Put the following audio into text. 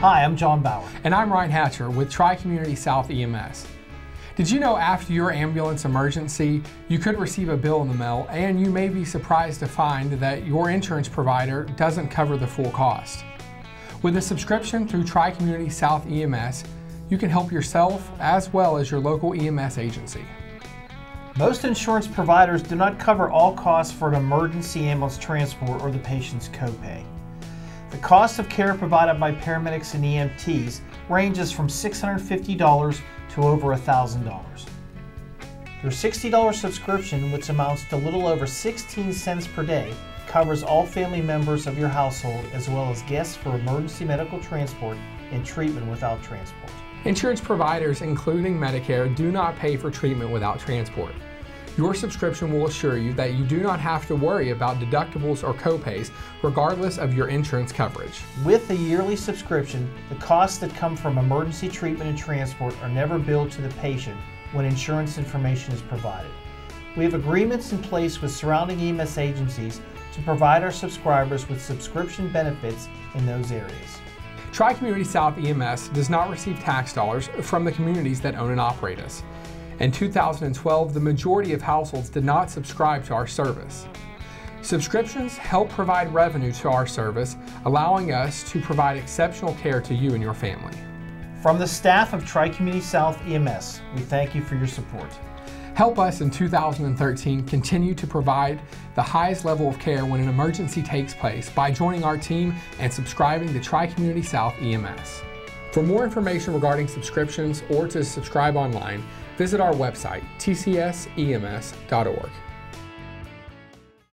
Hi, I'm John Bauer. And I'm Ryan Hatcher with Tri Community South EMS. Did you know after your ambulance emergency, you could receive a bill in the mail and you may be surprised to find that your insurance provider doesn't cover the full cost? With a subscription through Tri Community South EMS, you can help yourself as well as your local EMS agency. Most insurance providers do not cover all costs for an emergency ambulance transport or the patient's copay. The cost of care provided by paramedics and EMTs ranges from $650 to over $1,000. Your $60 subscription, which amounts to little over 16 cents per day, covers all family members of your household as well as guests for emergency medical transport and treatment without transport. Insurance providers, including Medicare, do not pay for treatment without transport. Your subscription will assure you that you do not have to worry about deductibles or copays, regardless of your insurance coverage. With a yearly subscription, the costs that come from emergency treatment and transport are never billed to the patient when insurance information is provided. We have agreements in place with surrounding EMS agencies to provide our subscribers with subscription benefits in those areas. Tri Community South EMS does not receive tax dollars from the communities that own and operate us. In 2012, the majority of households did not subscribe to our service. Subscriptions help provide revenue to our service, allowing us to provide exceptional care to you and your family. From the staff of Tri Community South EMS, we thank you for your support. Help us in 2013 continue to provide the highest level of care when an emergency takes place by joining our team and subscribing to Tri Community South EMS. For more information regarding subscriptions or to subscribe online, visit our website, tcsems.org.